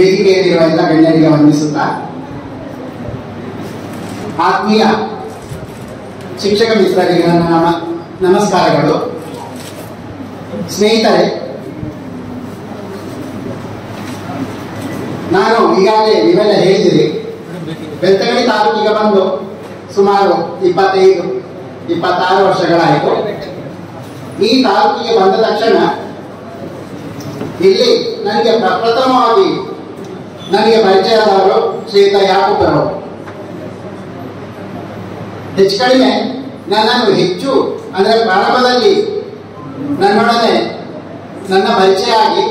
ವೇದಿಕೆಯಲ್ಲಿರುವ ಎಲ್ಲ ಗಣ್ಯರಿಗೆ ವಂದಿಸುತ್ತಾ. ಆತ್ಮೀಯ ಶಿಕ್ಷಕ ಮಿತ್ರರಿಗೆ ನನ್ನ ನಮ- ನಮಸ್ಕಾರಗಳು. ಸ್ನೇಹಿತರೆ, ನಾನು ಈಗಾಗಲೇ ನೀವೆಲ್ಲ ಹೇಳಿದಿರಿ ಬೆಳ್ತಂಗಡಿ ತಾಲೂಕಿಗೆ ಬಂದು ಸುಮಾರು ಇಪ್ಪತ್ತೈದು, ಇಪ್ಪತ್ತಾರು ವರ್ಷಗಳಾಯಿತು. ಈ ತಾಲೂಕಿಗೆ ಬಂದ ತಕ್ಷಣ ಇಲ್ಲಿ ನನಗೆ ಪ್ರಪ್ರಥಮವಾಗಿ ನನಗೆ ಪರಿಚಯದವರು ಶ್ರೀಯುತ ಯಾಕೂಬರವರು ಹೆಚ್ಚು ಕಡಿಮೆ ನನ್ನನ್ನು ಹೆಚ್ಚು, ಅಂದರೆ ಪ್ರಾರಂಭದಲ್ಲಿ ನನ್ನೊಡನೆ ನನ್ನ ಪರಿಚಯ ಆಗಿ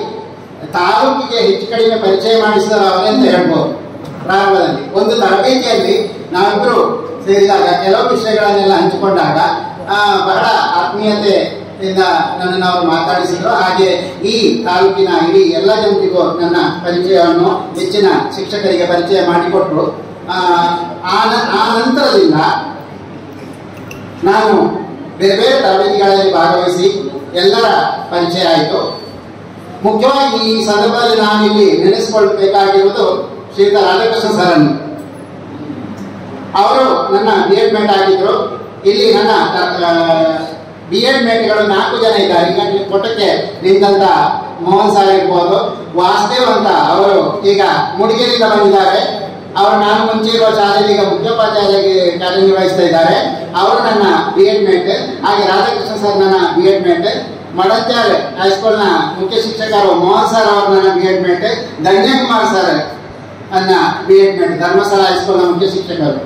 ತಾಲೂಕಿಗೆ ಹೆಚ್ಚು ಕಡಿಮೆ ಪರಿಚಯ ಮಾಡಿಸಿದ ಅಂತ ಹೇಳ್ಬೋದು. ಪ್ರಾರಂಭದಲ್ಲಿ ಒಂದು ತರಬೇತಿಯಲ್ಲಿ ನಾವಿಬ್ಬರು ಸೇರಿದಾಗ ಕೆಲವು ವಿಷಯಗಳನ್ನೆಲ್ಲ ಹಂಚಿಕೊಂಡಾಗ ಬಹಳ ಆತ್ಮೀಯತೆಯಿಂದ ನನ್ನನ್ನು ಅವರು ಮಾತಾಡಿಸಿದ್ರು. ಹಾಗೆ ಈ ತಾಲೂಕಿನ ಇಡೀ ಎಲ್ಲ ಜನರಿಗೂ ನನ್ನ ಪರಿಚಯವನ್ನು ಹೆಚ್ಚಿನ ಶಿಕ್ಷಕರಿಗೆ ಪರಿಚಯ ಮಾಡಿಕೊಟ್ರು. ಆ, ನಂತರದಿಂದ ನಾನು ಬೇರೆ ಬೇರೆ ತರಬೇತಿಗಳಲ್ಲಿ ಭಾಗವಹಿಸಿ ಎಲ್ಲರ ಪರಿಚಯ ಆಯಿತು. ಮುಖ್ಯವಾಗಿ ಈ ಸಂದರ್ಭದಲ್ಲಿ ನಾನು ಇಲ್ಲಿ ನೆನೆಸಿಕೊಳ್ಳಬೇಕಾಗಿರುವುದು ಶ್ರೀಯುತ ರಾಧಾಕೃಷ್ಣ ಸರನ್ನು ಅವರು ನನ್ನ ಬಿ ಆಗಿದ್ದರು. ಮೇಟ್ ಆಗಿದ್ರು ಇಲ್ಲಿ ನನ್ನ ಬಿ ಎಡ್ ಮೇಟ್ಗಳು ನಾಲ್ಕು ಜನ ಇದ್ದಾರೆ. ಈಗ ನೀವು ಕೊಟ್ಟಕ್ಕೆ ನಿಂತಂತ ಮೋಹನ್ ಸಾರ್ ಇರ್ಬೋದು ವಾಸುದೇವ್ ಅಂತ ಅವರು ಈಗ ಮುಡಿಗೇರಿಯಿಂದ ಬಂದಿದ್ದಾರೆ. ಅವರು ನಾನು ಮುಂಚೆ ಇರುವ ಶಾಲೆಯಲ್ಲಿ ಈಗ ಮುಖ್ಯೋಪಾಧ್ಯಾಯರಾಗಿ ಕಾರ್ಯನಿರ್ವಹಿಸ್ತಾ ಇದ್ದಾರೆ. ಅವರು ನನ್ನ ಬಿ ಎಡ್ ಮೇಟ್ ಹಾಗೆ ರಾಧಾಕೃಷ್ಣ ಸರ್ ನನ್ನ ಬಿ ಎಡ್ ಮೇಟ್ ಮಡತ್ಯಾರ್ ಹೈಸ್ಕೂಲ್ನ ಮುಖ್ಯ ಶಿಕ್ಷಕರು ಮೋಹನ್ ಸರ್ ಅವರು ನನ್ನ B Ed mate Dhanyakumar sir ನನ್ನ ಬಿ ಎಡ್ ಮೇಟ್ ಧರ್ಮಸ್ಥಳ ಹೈಸ್ಕೂಲ್ನ ಮುಖ್ಯ ಶಿಕ್ಷಕರು.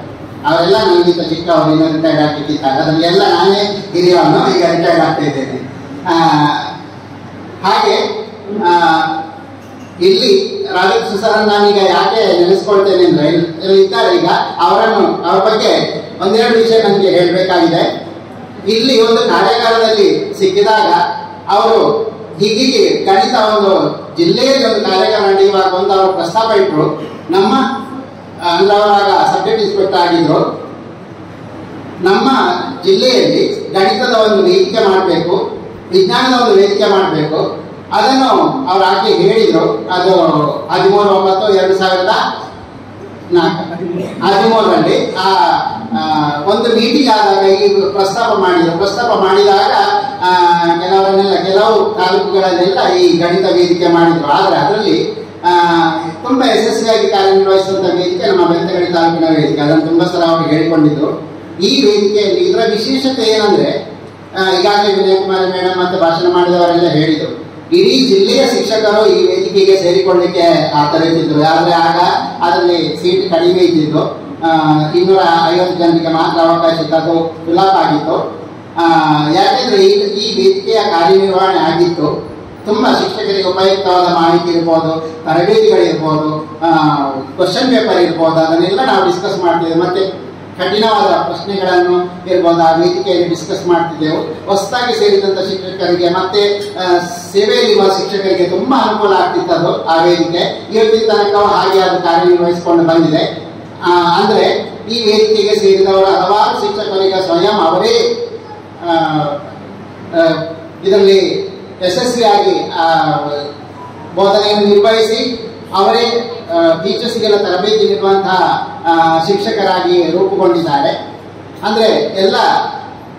ಅವರೆಲ್ಲ ನನಗಿಂತ ಚಿಕ್ಕವರು ಇನ್ನೂ ರಿಟೈರ್ಡ್ ಆಗ್ಲಿಕ್ಕಿದ್ದಾರೆ ಅದರಲ್ಲೆಲ್ಲ ನಾನೇ ಹಿರಿಯವನು ಈಗ ರಿಟೈರ್ಡ್ ಆಗ್ತಾ ಇದ್ದೇನೆ. ಹಾಗೆ ಇಲ್ಲಿ ರಾಜೀವ್ ಸರ್ ನಾನೀಗ ಯಾಕೆ ನೆನೆಸ್ಕೊಳ್ತೇನೆ ಅಂದ್ರೆ ಇದ್ದಾರೆ ಈಗ ಅವರನ್ನು, ಅವ್ರ ಬಗ್ಗೆ ಒಂದೆರಡು ವಿಷಯ ನನಗೆ ಹೇಳಬೇಕಾಗಿದೆ. ಇಲ್ಲಿ ಒಂದು ಕಾರ್ಯಾಗಾರದಲ್ಲಿ ಸಿಕ್ಕಿದಾಗ ಅವರು ಹೀಗೀಗೆ ಗಣಿತ ಒಂದು ಜಿಲ್ಲೆಯಲ್ಲಿ ಒಂದು ಕಾರ್ಯಾಗಾರ ನಡೆಯುವಾಗ ಒಂದು ಅವರು ಪ್ರಸ್ತಾಪ ಇಟ್ಟರು ನಮ್ಮ ಅವರಾಗ ಸಬ್ಜೆಕ್ಟ್ ಇನ್ಸ್ಪೆಕ್ಟರ್ ಆಗಿದ್ರು ನಮ್ಮ ಜಿಲ್ಲೆಯಲ್ಲಿ ಗಣಿತದ ಒಂದು ವೇದಿಕೆ ಮಾಡಬೇಕು ವಿಜ್ಞಾನದ ಒಂದು ವೇದಿಕೆ ಮಾಡಬೇಕು. ಅದನ್ನು ಅವ್ರು ಆಕೆ ಹೇಳಿದರು. ಅದು ಹದಿಮೂರು, ಒಂಬತ್ತು, ಎರಡು ಸಾವಿರದ ನಾಲ್ಕು. ಹದಿಮೂರರಲ್ಲಿ ಆ ಒಂದು ಮೀಟಿಂಗ್ ಆದಾಗ ಈ ಪ್ರಸ್ತಾಪ ಮಾಡಿದರು. ಪ್ರಸ್ತಾಪ ಮಾಡಿದಾಗ ಕೆಲವರನ್ನೆಲ್ಲ, ಕೆಲವು ತಾಲೂಕುಗಳಲ್ಲೆಲ್ಲ ಈ ಗಣಿತ ವೇದಿಕೆ ಮಾಡಿದ್ರು. ಆದರೆ ಅದರಲ್ಲಿ ತುಂಬಾ ಯಶಸ್ವಿಯಾಗಿ ಕಾರ್ಯನಿರ್ವಹಿಸುವಂತ ವೇದಿಕೆ ನಮ್ಮ ಬೆಳ್ತಗಡಿ ತಾಲೂಕಿನ ವೇದಿಕೆ. ಅದನ್ನು ತುಂಬಾ ಸಲ ಅವರು ಹೇಳಿಕೊಂಡಿದ್ರು. ಈ ವೇದಿಕೆಯಲ್ಲಿ ಇದರ ವಿಶೇಷತೆ ಏನಂದ್ರೆ ಈಗಾಗಲೇ ವಿನಯ್ ಕುಮಾರ್ ಮೇಡಮ್ ಅಂತ ಭಾಷಣ ಮಾಡಿದವರೆಲ್ಲ ಹೇಳಿದ್ರು. ಇಡೀ ಜಿಲ್ಲೆಯ ಶಿಕ್ಷಕರು ಈ ವೇದಿಕೆಗೆ ಸೇರಿಕೊಳ್ಳಿಕ್ಕೆ ಆತರಿಸಿದ್ರು ಆದ್ರೆ ಆಗ ಅದರಲ್ಲಿ ಸೀಟ್ ಕಡಿಮೆ ಇದ್ದಿದ್ದು ಇನ್ನೂರ ಐವತ್ತು ಜನರಿಗೆ ಮಾತ್ರ ಅವಕಾಶ ಇತ್ತು. ಅದು ಆಗಿತ್ತು. ಆ, ಯಾಕೆಂದ್ರೆ ಈ ವೇದಿಕೆಯ ಕಾರ್ಯನಿರ್ವಹಣೆ ಆಗಿತ್ತು. ತುಂಬಾ ಶಿಕ್ಷಕರಿಗೆ ಉಪಯುಕ್ತವಾದ ಮಾಹಿತಿ ಇರ್ಬೋದು ತರಬೇತಿಗಳಿರ್ಬೋದು ಕ್ವಶನ್ ಪೇಪರ್ ಇರ್ಬೋದು, ಅದನ್ನೆಲ್ಲ ನಾವು ಡಿಸ್ಕಸ್ ಮಾಡ್ತಿದ್ದೇವೆ. ಮತ್ತೆ ಕಠಿಣವಾದ ಪ್ರಶ್ನೆಗಳನ್ನು ಇರ್ಬೋದು, ಆ ವೇದಿಕೆಯಲ್ಲಿ ಡಿಸ್ಕಸ್ ಮಾಡ್ತಿದ್ದೆವು. ಹೊಸದಾಗಿ ಸೇರಿದಂತ ಶಿಕ್ಷಕರಿಗೆ ಮತ್ತೆ ಸೇವೆಯಲ್ಲಿರುವ ಶಿಕ್ಷಕರಿಗೆ ತುಂಬಾ ಅನುಕೂಲ ಆಗ್ತಿತ್ತು ಅದು, ಆ ವೇದಿಕೆ. ಇವತ್ತಿನ ತನಕ ಹಾಗೆ ಅದು ಕಾರ್ಯನಿರ್ವಹಿಸಿಕೊಂಡು ಬಂದಿದೆ. ಅಂದರೆ ಈ ವೇದಿಕೆಗೆ ಸೇರಿದವರು ಹಲವಾರು ಶಿಕ್ಷಕರಿಗೆ ಸ್ವಯಂ ಅವರೇ ಇದರಲ್ಲಿ ಯಶಸ್ವಿಯಾಗಿ ಬೋಧನೆಯನ್ನು ನಿರ್ವಹಿಸಿ ಅವರೇ ಟೀಚರ್ಸ್ಗೆಲ್ಲ ತರಬೇತಿ ನೀಡುವಂತಹ ಶಿಕ್ಷಕರಾಗಿ ರೂಪುಗೊಂಡಿದ್ದಾರೆ. ಅಂದ್ರೆ ಎಲ್ಲ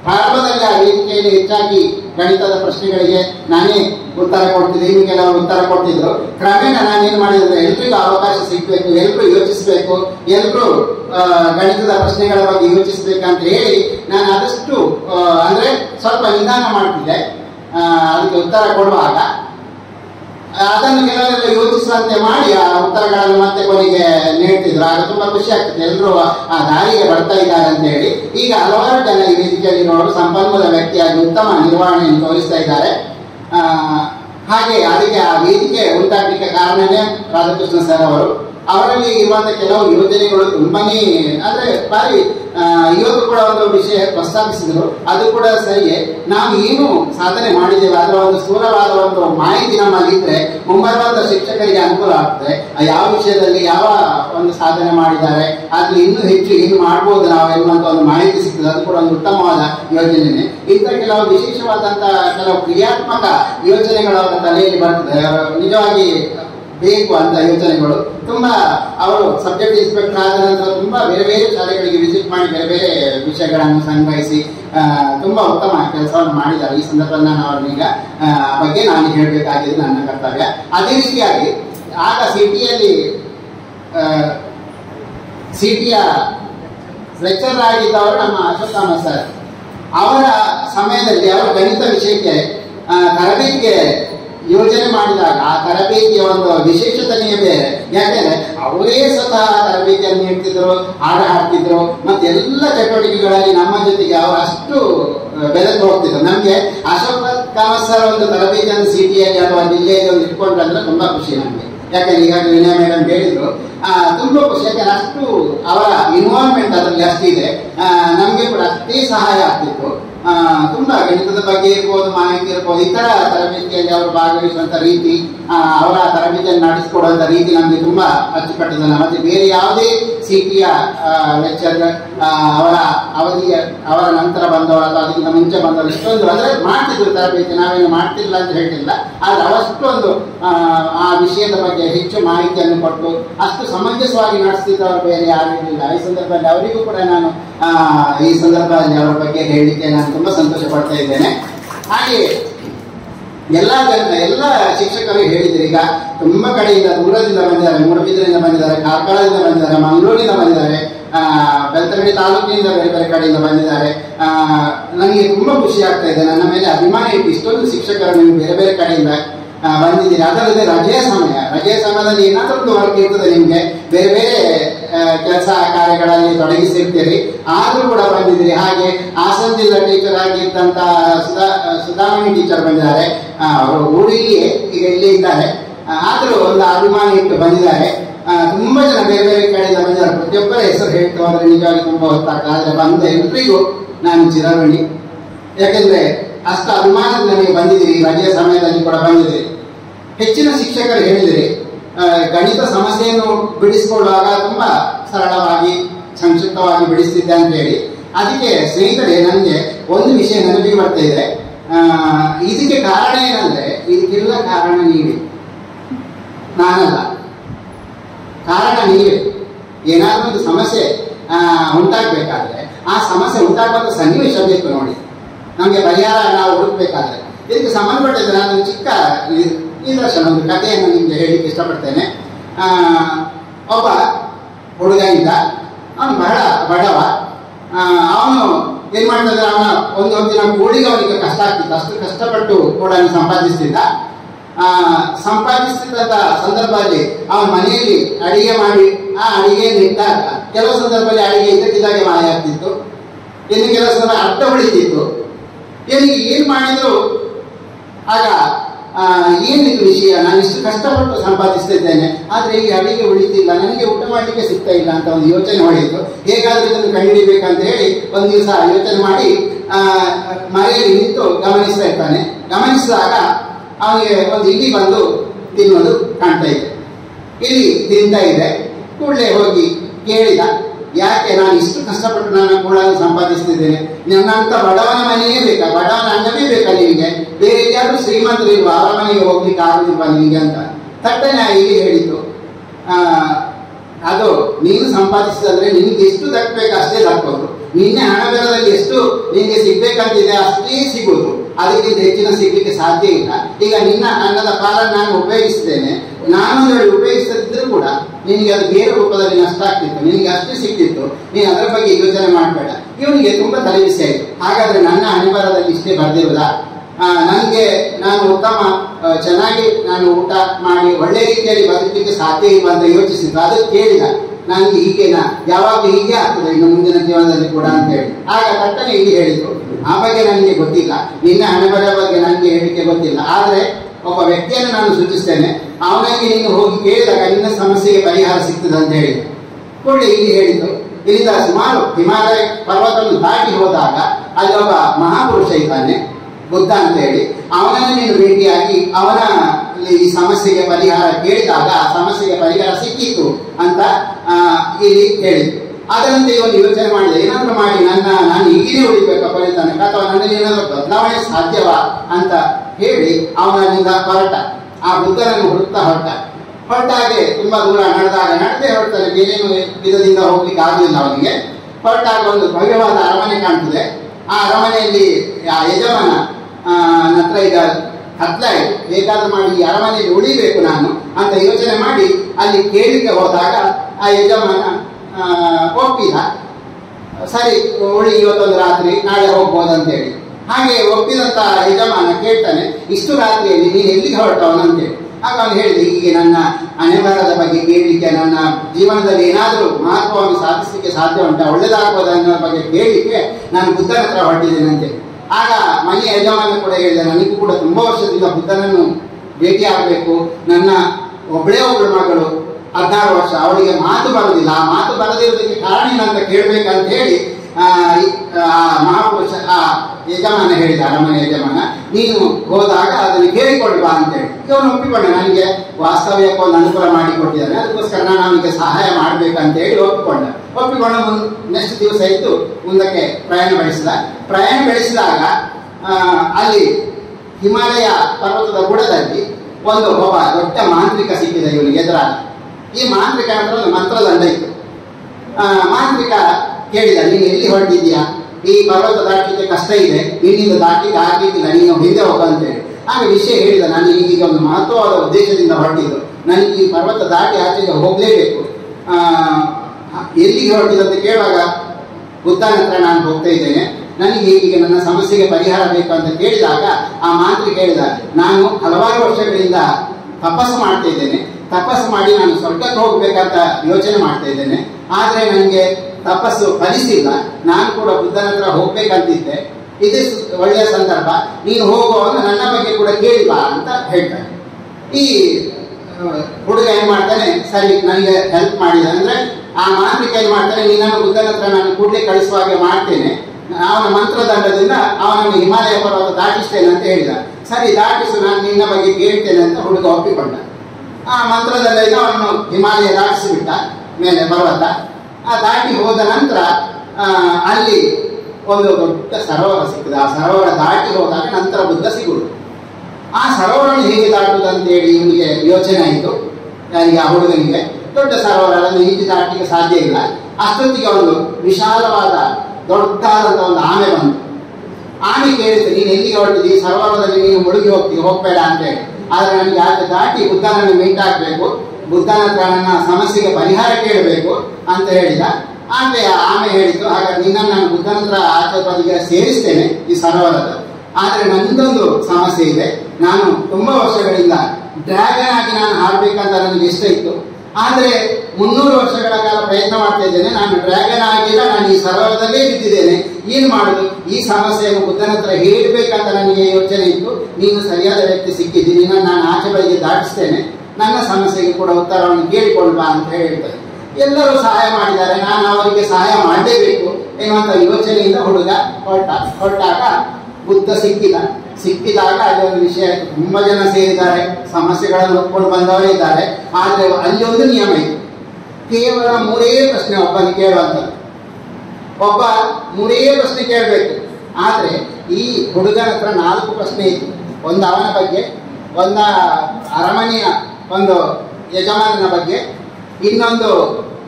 ಪ್ರಾರಂಭದಲ್ಲಿ ಆ ವೇದಿಕೆಯಲ್ಲಿ ಹೆಚ್ಚಾಗಿ ಗಣಿತದ ಪ್ರಶ್ನೆಗಳಿಗೆ ನಾನೇ ಉತ್ತರ ಕೊಡ್ತಿದ್ದೆ ಇನ್ನು ಕೆಲವರು ಉತ್ತರ ಕೊಡ್ತಿದ್ರು. ಕ್ರಮೇಣ ನಾನೇನು ಮಾಡಿದ್ರೆ ಎಲ್ರಿಗೂ ಅವಕಾಶ ಸಿಗ್ಬೇಕು ಎಲ್ರು ಯೋಚಿಸ್ಬೇಕು ಎಲ್ರು ಆ, ಗಣಿತದ ಪ್ರಶ್ನೆಗಳ ಬಗ್ಗೆ ಯೋಚಿಸಬೇಕಂತ ಹೇಳಿ ನಾನು ಆದಷ್ಟು ಅಂದರೆ ಸ್ವಲ್ಪ ನಿಧಾನ ಮಾಡ್ತಿದ್ದೆ. ಅದಕ್ಕೆ ಉತ್ತರ ಕೊಡುವಾಗ ಅದನ್ನು ಕೆಲವರೆಲ್ಲ ಯೋಚಿಸುವಂತೆ ಮಾಡಿ ಆ ಉತ್ತರಗಳನ್ನು ಮತ್ತೆ ಕೊನೆಗೆ ನೀಡ್ತಿದ್ರು. ಆಗ ತುಂಬಾ ಖುಷಿ ಆಗ್ತದೆ. ಎಲ್ಲರೂ ಆ ದಾರಿಗೆ ಬರ್ತಾ ಇದ್ದಾರೆ ಅಂತ ಹೇಳಿ. ಈಗ ಹಲವಾರು ಜನ ಈ ವೇದಿಕೆಯಲ್ಲಿರುವವರು ಸಂಪನ್ಮೂಲ ವ್ಯಕ್ತಿಯಾಗಿ ಉತ್ತಮ ನಿರ್ವಹಣೆಯನ್ನು ತೋರಿಸ್ತಾ ಇದ್ದಾರೆ. ಹಾಗೆ ಅದಕ್ಕೆ ಆ ವೇದಿಕೆ ಉಂಟಾಗಲಿಕ್ಕೆ ಕಾರಣನೇ ರಾಧಾಕೃಷ್ಣ ಸರ್ ಅವರು. ಅವರಲ್ಲಿ ಇರುವಂತ ಕೆಲವು ಯೋಜನೆಗಳು ತುಂಬಾನೇ ಅಂದ್ರೆ ಬಾರಿ ಇವತ್ತು ಕೂಡ ಒಂದು ವಿಷಯ ಪ್ರಸ್ತಾಪಿಸಿದ್ರು. ಅದು ಕೂಡ ಸರಿಯೇ. ನಾವು ಏನು ಸಾಧನೆ ಮಾಡಿದ್ದೇವೆ, ಅದರ ಒಂದು ಸ್ಥೂಲವಾದ ಒಂದು ಮಾಹಿತಿ ನಮ್ಮಲ್ಲಿದ್ರೆ ಮುಂಬರುವಂತ ಶಿಕ್ಷಕರಿಗೆ ಅನುಕೂಲ ಆಗ್ತದೆ. ಯಾವ ವಿಷಯದಲ್ಲಿ ಯಾವ ಒಂದು ಸಾಧನೆ ಮಾಡಿದ್ದಾರೆ, ಅದ್ರಲ್ಲಿ ಇನ್ನೂ ಹೆಚ್ಚು ಏನು ಮಾಡ್ಬೋದು ನಾವು ಎನ್ನುವಂತ ಒಂದು ಮಾಹಿತಿ ಸಿಗ್ತದೆ. ಅದು ಕೂಡ ಒಂದು ಉತ್ತಮವಾದ ಯೋಜನೆ ಇಂಥ ಕೆಲವು ವಿಶೇಷವಾದಂತಹ ಕೆಲವು ಕ್ರಿಯಾತ್ಮಕ ಯೋಜನೆಗಳ ತಲೆಯಲ್ಲಿ ಬರ್ತದೆ. ನಿಜವಾಗಿ ಬೇಕು ಅಂತ ಯೋಚನೆಗಳು ತುಂಬಾ ಅವರು ಸಬ್ಜೆಕ್ಟ್ ಇನ್ಸ್ಪೆಕ್ಟರ್ ಆದ ನಂತರ ತುಂಬಾ ಬೇರೆ ಬೇರೆ ಶಾಲೆಗಳಿಗೆ ವಿಸಿಟ್ ಮಾಡಿ ಬೇರೆ ಬೇರೆ ವಿಷಯಗಳನ್ನು ಸಂಗ್ರಹಿಸಿ ತುಂಬಾ ಉತ್ತಮ ಕೆಲಸವನ್ನು ಮಾಡಿದ್ದಾರೆ. ಈ ಸಂದರ್ಭದಲ್ಲಿ ನಾನು ಅವ್ರನ್ನೀಗ ಬಗ್ಗೆ ನಾನು ಹೇಳಬೇಕಾಗಿದೆ ನನ್ನ ಕರ್ತವ್ಯ. ಅದೇ ರೀತಿಯಾಗಿ ಆಗ ಸಿಟಿಯಲ್ಲಿ ಸಿಟಿಯ ಲೆಕ್ಚರ್ ಆಗಿದ್ದವರು ನಮ್ಮ ಅಶ್ವತ್ಥಾಮ ಸರ್. ಅವರ ಸಮಯದಲ್ಲಿ, ಅವರ ಗಣಿತ ವಿಷಯಕ್ಕೆ ತರಬೇತಿಗೆ ಯೋಜನೆ ಮಾಡಿದಾಗ ಆ ತರಬೇತಿಯ ಒಂದು ವಿಶೇಷತನೆಯೇ ಬೇರೆ. ಯಾಕೆಂದ್ರೆ ಅವರೇ ಸ್ವತಃ ತರಬೇತಿಯನ್ನು ನೀಡ್ತಿದ್ರು ಹಾಡು ಹಾಡ್ತಿದ್ರು ಮತ್ತೆ ಎಲ್ಲ ಚಟುವಟಿಕೆಗಳಲ್ಲಿ ನಮ್ಮ ಜೊತೆಗೆ ಅವರು ಅಷ್ಟು ಬೆಲೆ ಹೋಗ್ತಿದ್ರು. ನಮ್ಗೆ ಅಶೋಕ್ ಕಾಮತ್ ಸರ್ ಒಂದು ತರಬೇತಿಯನ್ನು ಸಿಟಿಯಲ್ಲಿ ಅಥವಾ ಜಿಲ್ಲೆಯಲ್ಲಿ ಒಂದು ಇಟ್ಕೊಂಡ್ರೆ ಅಂದ್ರೆ ತುಂಬಾ ಖುಷಿ ನಮ್ಗೆ. ಯಾಕಂದ್ರೆ ಈಗ ವಿನಯ ಮೇಡಮ್ ಹೇಳಿದ್ರು ಆ, ತುಂಬಾ ಖುಷಿ. ಯಾಕಂದ್ರೆ ಅಷ್ಟು ಅವರ ಇನ್ವಾಲ್ವ್ಮೆಂಟ್ ಅದರಲ್ಲಿ ಅಷ್ಟಿದೆ. ನಮ್ಗೆ ಕೂಡ ಅಷ್ಟೇ ಸಹಾಯ ಆಗ್ತಿತ್ತು. ತುಂಬಾ ಗಣಿತದ ಬಗ್ಗೆ ಇರ್ಬೋದು, ಮಾಹಿತಿ ಇರ್ಬೋದು ಇತರ ತರಬೇತಿಯಲ್ಲಿ ಅವರು ಭಾಗವಹಿಸುವಂತ ರೀತಿ ಅವರ ತರಬೇತಿಯನ್ನು ನಡೆಸಿಕೊಡುವಂತ ರೀತಿ ನಮಗೆ ತುಂಬಾ ಅಚ್ಚುಕಟ್ಟಿದೆ ಮತ್ತೆ ಬೇರೆ ಯಾವುದೇ ಸಿಟಿಯ ಲೆಕ್ಚರ್ ಅವರ ಅವಧಿಗೆ ಅವರ ನಂತರ ಬಂದವರು ಅದಕ್ಕಿಂತ ಮುಂಚೆ ಬಂದವರು ಇಷ್ಟೊಂದು ಅಂದ್ರೆ ಮಾಡ್ತಿದ್ರು ತರಬೇತಿ. ನಾವೇನು ಮಾಡ್ತಿಲ್ಲ ಅಂತ ಹೇಳ್ತಿಲ್ಲ. ಆದ್ರೆ ಅವಷ್ಟೊಂದು ಆ, ವಿಷಯದ ಬಗ್ಗೆ ಹೆಚ್ಚು ಮಾಹಿತಿಯನ್ನು ಕೊಟ್ಟು ಅಷ್ಟು ಸಮಂಜಸವಾಗಿ ನಡೆಸ್ತಿದ್ದವರು ಬೇರೆ ಆಗಿರಲಿಲ್ಲ ಈ ಸಂದರ್ಭದಲ್ಲಿ ಅವರಿಗೂ ಕೂಡ ನಾನು ಈ ಸಂದರ್ಭದಲ್ಲಿ ಅವರ ಬಗ್ಗೆ ಹೇಳಲಿಕ್ಕೆ ನಾನು ತುಂಬಾ ಸಂತೋಷ ಪಡ್ತಾ ಇದ್ದೇನೆ. ಹಾಗೆ ಎಲ್ಲಾ ಜನ ಎಲ್ಲ ಶಿಕ್ಷಕರು ಹೇಳಿದ್ರು ಈಗ ತುಂಬಾ ಕಡೆಯಿಂದ ದೂರದಿಂದ ಬಂದಿದ್ದಾರೆ ಮೂಡಬಿದ್ರಿಂದ ಬಂದಿದ್ದಾರೆ ಕಾರ್ಕಳದಿಂದ ಬಂದಿದ್ದಾರೆ ಮಂಗಳೂರಿನಿಂದ ಬಂದಿದ್ದಾರೆ. ಆ, ಬೆಳ್ತಂಗಡಿ ತಾಲೂಕಿನಿಂದ ಬೇರೆ ಬೇರೆ ಕಡೆಯಿಂದ ಬಂದಿದ್ದಾರೆ ನನಗೆ ತುಂಬಾ ಖುಷಿ ಆಗ್ತಾ ಇದೆ. ನನ್ನ ಮೇಲೆ ಅಭಿಮಾನ ಇಟ್ಟು ಇಷ್ಟೊಂದು ಶಿಕ್ಷಕರು ನೀವು ಬೇರೆ ಬೇರೆ ಕಡೆಯಿಂದ ಬಂದಿದ್ದೀರಿ. ಅದಲ್ಲದೆ ರಜೆಯ ಸಮಯ. ರಜೆಯ ಸಮಯದಲ್ಲಿ ಏನಾದರೂ ಒಂದು ವರ್ಕ್ ಇರ್ತದೆ ನಿಮ್ಗೆ. ಬೇರೆ ಬೇರೆ ಕೆಲಸ ಕಾರ್ಯಗಳಲ್ಲಿ ತೊಡಗಿಸಿರ್ತೀರಿ. ಆದ್ರೂ ಕೂಡ ಬಂದಿದ್ದೀರಿ. ಹಾಗೆ ಹಾಸನ ಜಿಲ್ಲಾ ಟೀಚರ್ ಆಗಿದ್ದಂತ ಸುಧಾ ಸುಧಾಮಣಿ ಟೀಚರ್ ಬಂದಿದ್ದಾರೆ. ಅವರು ಊರಿಗೆ ಈಗ ಇಲ್ಲೇ ಇದ್ದಾರೆ ಆದರೂ ಒಂದು ಅಭಿಮಾನ ಇಟ್ಟು ಬಂದಿದ್ದಾರೆ. ತುಂಬಾ ಜನ ಬೇರೆ ಬೇರೆ ಕಡೆಯಿಂದ ಬಂದಿದ್ದಾರೆ. ಪ್ರತಿಯೊಬ್ಬರ ಹೆಸರು ಹೇಳ್ತಾ ಹೋದ್ರೆ ನಿಜವಾಗಿ ತುಂಬಾ ಹೊತ್ತಾಗ್ತದೆ. ಆದ್ರೆ ಬಂದ ಎಲ್ರಿಗೂ ನಾನು ಚಿರಋಣಿ. ಯಾಕೆಂದ್ರೆ ಅಷ್ಟು ಅನುಮಾನದಿಂದ ನೀವು ಬಂದಿದ್ದೀರಿ ರಜೆಯ ಸಮಯದಲ್ಲಿ ಕೂಡ ಬಂದಿದ್ದೀರಿ. ಹೆಚ್ಚಿನ ಶಿಕ್ಷಕರು ಹೇಳಿದಿರಿ ಗಣಿತ ಸಮಸ್ಯೆಯನ್ನು ಬಿಡಿಸಿಕೊಳ್ಳುವಾಗ ತುಂಬಾ ಸರಳವಾಗಿ, ಸಂಕ್ಷಿಪ್ತವಾಗಿ ಬಿಡಿಸ್ತಿದ್ದೆ ಅಂತ ಹೇಳಿ. ಅದಕ್ಕೆ ಸ್ನೇಹಿತರೆ, ನನಗೆ ಒಂದು ವಿಷಯ ನೆನಪಿಗೆ ಬರ್ತಾ ಇದೆ. ಇದಕ್ಕೆ ಕಾರಣ ಏನಂದ್ರೆ, ಇದಕ್ಕೆಲ್ಲ ಕಾರಣ ನೀವೇ. ನಾನಲ್ಲ. ಕಾರಣ ನೀವೇ ಏನಾದರೂ ಒಂದು ಸಮಸ್ಯೆ ಉಂಟಾಗ್ಬೇಕಾದ್ರೆ, ಆ ಸಮಸ್ಯೆ ಉಂಟಾಗುವಂಥ ಸನ್ನಿವೇಶ ಬೇಕು ನೋಡಿ. ನಮಗೆ ಪರಿಹಾರ ನಾವು ಹುಡುಕ್ಬೇಕಾದ್ರೆ. ಇದಕ್ಕೆ ಸಂಬಂಧಪಟ್ಟಿದ್ದು ನಾನು ಚಿಕ್ಕ ನಿದರ್ಶನ ಒಂದು ಕಥೆಯನ್ನು ನಿಮಗೆ ಹೇಳಲಿಕ್ಕೆ ಇಷ್ಟಪಡ್ತೇನೆ. ಒಬ್ಬ ಹುಡುಗ ಇದ್ದ ಅವನು ಬಹಳ ಬಡವ. ಅವನು ಏನು ಮಾಡ್ತಿದ್ರೆ ಅವನ ಒಂದು ನಮ್ಮ ಕೂಡಿಗೆ ಅವನಿಗೆ ಕಷ್ಟ ಆಗ್ತಿತ್ತು. ಅಷ್ಟು ಕಷ್ಟಪಟ್ಟು ಕೂಡ ಸಂಪಾದಿಸ್ತಿದ್ದ. ಆ ಸಂಪಾದಿಸ್ತಿದ್ದ ಸಂದರ್ಭದಲ್ಲಿ ಆ ಮನೆಯಲ್ಲಿ ಅಡಿಗೆ ಮಾಡಿ ಆ ಅಡಿಗೆ ಇಟ್ಟಾಗ ಕೆಲವು ಸಂದರ್ಭದಲ್ಲಿ ಅಡಿಗೆ ಇದ್ದಕ್ಕಿದ್ದಾಗೆ ಮಾಯ ಆಗ್ತಿತ್ತು. ಇನ್ನು ಕೆಲವು ಸಂದರ್ಭ ಅರ್ಥ ಉಳಿತಿತ್ತು. ಇವನಿಗೆ ಏನು ಮಾಡಿದ್ರು? ಆಗ ಆ, ಏನಿದು ವಿಷಯ? ನಾನು ಇಷ್ಟು ಕಷ್ಟಪಟ್ಟು ಸಂಪಾದಿಸ್ತಿದ್ದೇನೆ ಆದರೆ ಈ ಅಡಿಗೆ ಉಳಿತಿಲ್ಲ. ನನಗೆ ಊಟ ಮಾಡಲಿಕ್ಕೆ ಸಿಗ್ತಾ ಇಲ್ಲ ಅಂತ ಒಂದು ಯೋಚನೆ ಹೊಡೆಯಿತು ಹೇಗಾದರೂ ಇದನ್ನು ಕಂಡುಹಿಡಿಬೇಕಂತ ಹೇಳಿ ಒಂದು ದಿವಸ ಯೋಚನೆ ಮಾಡಿ ಆ, ಮನೆಯಲ್ಲಿ ನಿಂತು ಗಮನಿಸ್ತಾ ಇರ್ತಾನೆ. ಗಮನಿಸಿದಾಗ ಅವನಿಗೆ ಒಂದು ಇಲ್ಲಿ ಬಂದು ತಿನ್ನೋದು ಕಾಣ್ತಾ ಇದೆ. ಇಲಿ ತಿಂತಾ ಇದೆ. ಕೂಡಲೇ ಹೋಗಿ ಕೇಳಿದ, ಯಾಕೆ ನಾನು ಇಷ್ಟು ಕಷ್ಟಪಟ್ಟು ನಾನು ಕೂಡ ಸಂಪಾದಿಸ್ತಿದ್ದೇನೆ? ನನ್ನಂತ ಬಡವನ ಮನೆಯೇ ಬೇಕಾ? ಬಡವನ ಅನ್ನವೇ ಬೇಕಾ ನಿಮಗೆ ಬೇರೆ ಯಾರು ಶ್ರೀಮಂತರು ಇಲ್ವಾ ಅವರ ಮನೆಗೆ ಹೋಗ್ಲಿಕ್ಕೆ ಆಗುದಿಲ್ವಾ ನಿಮಗೆ ಅಂತ ತಟ್ಟನೆ ಇಲ್ಲಿ ಇಲಿ ಹೇಳಿತು ಅದು ನೀನು ಸಂಪಾದಿಸಿದ್ರೆ ನಿನ್ಗೆ ಎಷ್ಟು ದಕ್ಕಬೇಕು ಅಷ್ಟೇ ದಕ್ಕೋದು ನಿನ್ನೆ ಹಣಬೆರದಲ್ಲಿ ಎಷ್ಟು ನಿನ್ಗೆ ಸಿಗ್ಬೇಕಂತಿದೆ ಅಷ್ಟೇ ಸಿಗೋದು ಅದಕ್ಕಿಂತ ಹೆಚ್ಚಿನ ಸಿಗ್ಲಿಕ್ಕೆ ಸಾಧ್ಯ ಇಲ್ಲ. ಈಗ ನಿನ್ನ ಅನ್ನದ ಪಾಲನ್ನು ನಾನು ಉಪಯೋಗಿಸ್ತೇನೆ. ನಾನು ಹೇಳಿ ಉಪಯೋಗಿಸದಿದ್ರು ಕೂಡ ನಿನಗೆ ಅದು ಬೇರೆ ರೂಪದಲ್ಲಿ ನಷ್ಟ ಆಗ್ತಿತ್ತು. ನಿನಗೆ ಅಷ್ಟೇ ಸಿಕ್ತಿತ್ತು ನೀನು ಅದರ ಬಗ್ಗೆ ಯೋಚನೆ ಮಾಡಬೇಡ. ಇವನಿಗೆ ತುಂಬಾ ತಲೆಬಿಸಿ ಆಯಿತು ಹಾಗಾದ್ರೆ ನನ್ನ ಹಣೆಬರದಲ್ಲಿ ಇಷ್ಟೇ ಬರ್ದಿರುವುದಾ? ಆ, ನನಗೆ ನಾನು ಉತ್ತಮ ಚೆನ್ನಾಗಿ ನಾನು ಊಟ ಮಾಡಿ ಒಳ್ಳೆ ರೀತಿಯಲ್ಲಿ ಬದುಕಲಿಕ್ಕೆ ಸಾಧ್ಯ ಇಲ್ಲ ಅಂತ ಯೋಚಿಸಿದ್ರು. ಅದು ಕೇಳಿದ. ನನಗೆ ಹೀಗೇನಾ? ಯಾವಾಗಲೂ ಹೀಗೆ ಆಗ್ತದೆ? ಇನ್ನು ಮುಂದಿನ ಜೀವನದಲ್ಲಿ ಕೂಡ ಅಂತ ಹೇಳಿ. ಆಗ ತಟ್ಟನೆ ಇಲ್ಲಿ ಹೇಳಿದ್ರು. ಆ ಬಗ್ಗೆ ನನಗೆ ಗೊತ್ತಿಲ್ಲ. ನಿನ್ನ ಹಣೆಬರ ಬಗ್ಗೆ ನನಗೆ ಹೇಳಿಕೆ ಗೊತ್ತಿಲ್ಲ. ಆದರೆ ಒಬ್ಬ ವ್ಯಕ್ತಿಯನ್ನು ನಾನು ಸೂಚಿಸ್ತೇನೆ. ಅವನಿಗೆ ನೀನು ಹೋಗಿ ಕೇಳಿದಾಗ ನಿನ್ನ ಸಮಸ್ಯೆಗೆ ಪರಿಹಾರ ಸಿಗ್ತದೆ ಅಂತ ಹೇಳಿ ಕೂಡಲೇ ಇಲ್ಲಿ ಹೇಳಿದ್ದು ಇಲ್ಲಿಂದ ಸುಮಾರು ಹಿಮಾಲಯ ಪರ್ವತವನ್ನು ದಾಟಿ ಹೋದಾಗ ಅಲ್ಲಿ ಒಬ್ಬ ಮಹಾಪುರುಷ ಇದ್ದಾನೆ. ಬುದ್ಧ ಅಂತ ಹೇಳಿ ಅವನನ್ನು ನೀನು ಭೇಟಿಯಾಗಿ ಅವನ ಈ ಸಮಸ್ಯೆಗೆ ಪರಿಹಾರ ಕೇಳಿದಾಗ ಆ ಸಮಸ್ಯೆಗೆ ಪರಿಹಾರ ಸಿಕ್ಕಿತ್ತು ಅಂತ ಇಲ್ಲಿ ಹೇಳಿ. ಅದರಂತೆ ಇವನು ಯೋಚನೆ ಮಾಡಿದ, ಏನಾದರೂ ಮಾಡಿ, ನನ್ನ, ನಾನು ಹೀಗೇ ಉಳಿಬೇಕ, ಕೊನೆ ತನಕ, ಅಥವಾ ನನ್ನಲ್ಲಿ ಏನಾದ್ರೂ ಬದಲಾವಣೆ ಸಾಧ್ಯವಾ ಅಂತ ಹೇಳಿ ಅವನಲ್ಲಿಂದ ಹೊರಟ. ಆ ಬುದ್ಧನನ್ನು ಹುಡುಕ್ತಾ ಹೊರಟ. ಹೊರಟಾಗೆ ತುಂಬಾ ದೂರ ನಡೆದಾಗ, ನಡೆದೇ ಹೊರಡ್ತಾನೆ, ಏನೇನು ವಿಧದಿಂದ ಹೋಗ್ಲಿಕ್ಕೆ ಆಗಲಿಲ್ಲ ಅವನಿಗೆ. ಹೊರಟಾಗ ಒಂದು ಭವ್ಯವಾದ ಅರಮನೆ ಕಾಣ್ತದೆ. ಆ ಅರಮನೆಯಲ್ಲಿ, ಆ ಯಜಮಾನ ನನ್ನ ಹತ್ರ ಈಗ ಕತ್ಲಾಯಿತು ಹೇಗಾದ್ರೂ ಮಾಡಿ ಈ ಅರಮನೆಯಲ್ಲಿ ಉಳಿಬೇಕು ನಾನು ಅಂತ ಯೋಚನೆ ಮಾಡಿ ಅಲ್ಲಿ ಕೇಳಿಕೆ ಹೋದಾಗ ಆ ಯಜಮಾನ ಒಪ್ಪಿದ. ಸರಿ, ಉಳಿ ಇವತ್ತೊಂದು ರಾತ್ರಿ, ನಾಳೆ ಹೋಗ್ಬೋದಂತೇಳಿ ಹಾಗೆ ಒಪ್ಪಿದಂತ ಯಜಮಾನ ಕೇಳ್ತಾನೆ, ಇಷ್ಟು ರಾತ್ರಿಯಲ್ಲಿ ನೀನು ಎಲ್ಲಿಗೆ ಹೊರಟವನು ಅಂತೇಳಿ ಆಗ ಹೇಳಿದೆ ಹೀಗೆ ನನ್ನ ಅನಿವಾರ್ಯದ ಬಗ್ಗೆ ಕೇಳಲಿಕ್ಕೆ ನನ್ನ ಜೀವನದಲ್ಲಿ ಏನಾದರೂ ಮಹತ್ವವನ್ನು ಸಾಧಿಸಲಿಕ್ಕೆ ಸಾಧ್ಯ ಉಂಟಾ ಒಳ್ಳೇದಾಗ್ಬೋದು ಅನ್ನೋ ಬಗ್ಗೆ ಕೇಳಲಿಕ್ಕೆ ನಾನು ಬುದ್ಧನ ಹತ್ರ ಹೊರಟಿದ್ದೇನೆ ಆಗ ಮನೆಯ ಯಜಮಾನ ಕೂಡ ಹೇಳಿದೆ ನನಗೂ ಕೂಡ ತುಂಬಾ ವರ್ಷದಿಂದ ಬುದ್ಧನನ್ನು ಭೇಟಿ ಆಗಬೇಕು ನನ್ನ ಒಬ್ಬಳೇ ಒಬ್ಬಳು ಮಗಳು, ಹದಿನಾರು ವರ್ಷ, ಅವಳಿಗೆ ಮಾತು ಬರೋದಿಲ್ಲ ಆ ಮಾತು ಬರದಿರೋದಕ್ಕೆ ಕಾರಣ ಏನಂತ ಕೇಳಬೇಕಂತ ಹೇಳಿ ಆ ಮಹಾಪುರುಷ, ಆ ಯಜಮಾನ ಹೇಳಿದ, ಅರಮನೆ ಯಜಮಾನ ನೀನು ಹೋದಾಗ ಅದನ್ನು ಕೇಳಿಕೊಂಡು ಬಾ ಅಂತೇಳಿ. ಇವನು ಒಪ್ಪಿಕೊಂಡ, ನನಗೆ ವಾಸ್ತವ್ಯಕ್ಕೆ ಒಂದು ಅನುಕೂಲ ಮಾಡಿಕೊಟ್ಟಿದ್ದಾನೆ, ಅದಕ್ಕೋಸ್ಕರ ನಾನು ಅವನಿಗೆ ಸಹಾಯ ಮಾಡ್ಬೇಕಂತ ಹೇಳಿ ಒಪ್ಪಿಕೊಂಡ ಮುಂದೆ ನೆಕ್ಸ್ಟ್ ದಿವಸ ಇತ್ತು ಮುಂದಕ್ಕೆ ಪ್ರಯಾಣ ಬೆಳೆಸಿದ. ಪ್ರಯಾಣ ಬೆಳೆಸಿದಾಗ ಅಲ್ಲಿ ಹಿಮಾಲಯ ಪರ್ವತದ ಬುಡದಲ್ಲಿ ಒಂದು ಒಬ್ಬ ದೊಡ್ಡ ಮಾಂತ್ರಿಕ ಸಿಕ್ಕಿದೆ ಇವನಿಗೆ ಎದುರಾದ. ಈ ಮಾಂತ್ರಿಕ ಅಂದ್ರೆ ಒಂದು ಮಂತ್ರದಂಡ ಇತ್ತು. ಮಾಂತ್ರಿಕ ಕೇಳಿದ, ನೀನು ಎಲ್ಲಿ ಹೊರಟಿದ್ಯಾ ಈ ಪರ್ವತ ದಾಟಲಿಕ್ಕೆ ಕಷ್ಟ ಇದೆ, ಇಲ್ಲಿಂದ ದಾಟಲಿಕ್ಕೆ ಆಗ್ಲಿಕ್ಕಿಲ್ಲ ನೀನು ಹಿಂದೆ ಹೋಗ ಅಂತೇಳಿ ಆಗ ವಿಷಯ ಹೇಳಿದ, ನಾನು ಈಗ ಒಂದು ಮಹತ್ವವಾದ ಉದ್ದೇಶದಿಂದ ಹೊರಟಿದ್ದು. ನನಗೆ ಈ ಪರ್ವತ ದಾಟಿ ಆಚೆಗೆ ಹೋಗಲೇಬೇಕು. ಎಲ್ಲಿಗೆ ಹೊರಟಿದಂತ ಕೇಳುವಾಗ ಬುದ್ಧನ ಹತ್ರ ನಾನು ಹೋಗ್ತಾ ಇದ್ದೇನೆ. ನನಗೆ ಈಗ ನನ್ನ ಸಮಸ್ಯೆಗೆ ಪರಿಹಾರ ಬೇಕು ಅಂತ ಕೇಳಿದಾಗ ಆ ಮಾಂತ್ರಿಕ ಕೇಳಿದ ನಾನು ಹಲವಾರು ವರ್ಷಗಳಿಂದ ತಪಸ್ಸು ಮಾಡ್ತಾ ಇದ್ದೇನೆ. ತಪಸ್ಸು ಮಾಡಿ ನಾನು ಸ್ವರ್ಗಕ್ಕೆ ಹೋಗ್ಬೇಕಂತ ಯೋಚನೆ ಮಾಡ್ತಾ ಇದ್ದೇನೆ. ಆದರೆ ನನಗೆ ತಪಸ್ಸು, ಫಲಿಸಿಲ್ಲ. ನಾನು ಕೂಡ ಬುದ್ಧನ ಹತ್ರ ಹೋಗ್ಬೇಕಂತಿದ್ದೆ. ಇದೇ ಒಳ್ಳೆಯ ಸಂದರ್ಭ. ನೀನು ಹೋಗುವಾಗ ನನ್ನ ಬಗ್ಗೆ ಕೂಡ ಕೇಳಿಲ್ಲ ಅಂತ ಹೇಳ್ತಾನೆ. ಈ ಹುಡುಗ ಏನ್ ಮಾಡ್ತಾನೆ? ಸರಿ ನನಗೆ ಹೆಲ್ಪ್ ಮಾಡಿದ. ಅಂದ್ರೆ, ಆ ಮಾಂತ್ರಿಕ ಏನ್ ಮಾಡ್ತಾನೆ? ನಿನ್ನ ಬುದ್ಧನ ಹತ್ರ ನಾನು ಕೂಡಲೇ ಕಳಿಸುವ ಹಾಗೆ ಮಾಡ್ತೇನೆ. ಅವನ ಮಂತ್ರದಂಡದಿಂದ ಅವನನ್ನು ಹಿಮಾಲಯ ಪರ್ವತ ದಾಟಿಸ್ತೇನೆ ಅಂತ ಹೇಳಿದ. ಸರಿ, ದಾಟಿಸು, ನಾನು ನಿನ್ನ ಬಗ್ಗೆ ಕೇಳ್ತೇನೆ ಅಂತ ಹುಡುಗ ಒಪ್ಪಿಕೊಂಡ. ಆ ಮಂತ್ರದಂಡದಿಂದ ಅವನು ಹಿಮಾಲಯ ದಾಟಿಸಿಬಿಟ್ಟ. ಮೇಲೆ ಪರ್ವತ. ಆ ದಾಟಿ ಹೋದ ನಂತರ ಅಲ್ಲಿ ಒಂದು ದೊಡ್ಡ ಸರೋವರ ಸಿಕ್ಕಿದೆ. ಆ ಸರೋವರ ದಾಟಿ ಹೋದಾಗ ನಂತರ ಬುದ್ಧ ಸಿಗುವುದು. ಆ ಸರೋವರನ ಹೇಗೆ ದಾಟುವುದು ಅಂತೇಳಿ ಇವನಿಗೆ ಯೋಚನೆ ಆಯಿತು. ನನಗೆ ಆ ಹುಡುಗನಿಗೆ. ದೊಡ್ಡ ಸರೋವರ ಅದನ್ನು ಈಜಿ ದಾಟಲಿಕ್ಕೆ ಸಾಧ್ಯ ಇಲ್ಲ. ಅಷ್ಟೊತ್ತಿಗೆ ಒಂದು ವಿಶಾಲವಾದ ದೊಡ್ಡದಾದಂಥ ಒಂದು ಆಮೆ ಬಂತು. ಆಮೆ ಕೇಳಿತು, ನೀನು ಎಲ್ಲಿಗೆ ಹೊರಟಿದ್ದಿ? ಸರೋವರದಲ್ಲಿ ನೀನು ಮುಳುಗಿ ಹೋಗ್ತೀವಿ ಹೋಗ್ಬೇಡ ಅಂತೇಳಿ. ಆದರೆ ನನಗೆ ಆಗ ದಾಟಿ ಬುದ್ಧನನ್ನು ಮೀಟ್ ಹಾಕ್ಬೇಕು. ಬುದ್ಧನ ಸಮಸ್ಯೆಗೆ ಪರಿಹಾರ ಕೇಳಬೇಕು ಅಂತ ಹೇಳಿದ. ಆಮೇಲೆ ಆಮೆ ಹೇಳಿತು ಹಾಗಾಗಿ ನಿನ್ನನ್ನು ನಾನು ಬುದ್ಧನ ಹತ್ರ ಸೇರಿಸ್ತೇನೆ ಈ ಸರೋವರದ ಆದ್ರೆ ನಂದೊಂದು ಸಮಸ್ಯೆ ಇದೆ. ನಾನು ತುಂಬಾ ವರ್ಷಗಳಿಂದ ಡ್ರ್ಯಾಗನ್ ಆಗಿ ನಾನು ಹಾಡ್ಬೇಕಂತ ನನಗೆ ಇಷ್ಟ ಇತ್ತು. ಆದರೆ ಮುನ್ನೂರು ವರ್ಷಗಳ ಕಾಲ ಪ್ರಯತ್ನ ಮಾಡ್ತಾ ಇದ್ದೇನೆ. ನಾನು ಡ್ರ್ಯಾಗನ್ ಆಗಿಲ್ಲ ನಾನು ಈ ಸರೋವರದಲ್ಲೇ ಬಿದ್ದಿದ್ದೇನೆ. ಏನು ಮಾಡುದು? ಈ ಸಮಸ್ಯೆಯನ್ನು ಬುದ್ಧನ ಹತ್ರ ಹೇಳಬೇಕಂತ ನನಗೆ ಯೋಚನೆ ಇತ್ತು. ನೀನು ಸರಿಯಾದ ವ್ಯಕ್ತಿ ಸಿಕ್ಕಿದ್ದೀನಿ ನಾನು ಆಚೆ ಬಳಿಗೆ ದಾಟಿಸ್ತೇನೆ. ನನ್ನ ಸಮಸ್ಯೆಗೆ ಕೂಡ ಉತ್ತರವನ್ನು ಕೇಳಿಕೊಂಡು ಅಂತ ಹೇಳ್ತಾರೆ ಎಲ್ಲರೂ ಸಹಾಯ ಮಾಡಿದ್ದಾರೆ. ನಾನು ಅವರಿಗೆ ಸಹಾಯ ಮಾಡಲೇಬೇಕು ಎನ್ನುವಂತ ಯೋಚನೆಯಿಂದ ಹುಡುಗ ಹೊರಟ ಹೊರಟಾಗ ಬುದ್ಧ ಸಿಕ್ಕಿದ. ಸಿಕ್ಕಿದಾಗ ಅಲ್ಲಿ ವಿಷಯ ತುಂಬ ಜನ ಸೇರಿದ್ದಾರೆ. ಸಮಸ್ಯೆಗಳನ್ನು ಒಪ್ಕೊಂಡು ಬಂದವರೇ ಇದ್ದಾರೆ. ಆದರೆ ಅಲ್ಲಿ ಒಂದು ನಿಯಮ ಇದೆ. ಕೇವಲ ಮೂರೇ ಪ್ರಶ್ನೆ ಒಬ್ಬನಿಗೆ ಕೇಳುವಂಥದ್ದು ಒಬ್ಬ ಮೂರೇ ಪ್ರಶ್ನೆ ಕೇಳಬೇಕು. ಆದರೆ ಈ ಹುಡುಗನ ಹತ್ರ ನಾಲ್ಕು ಪ್ರಶ್ನೆ ಇತ್ತು. ಒಂದು ಅವನ ಬಗ್ಗೆ, ಒಂದ ಅರಮನೆಯ ಒಂದು ಯಜಮಾನನ ಬಗ್ಗೆ, ಇನ್ನೊಂದು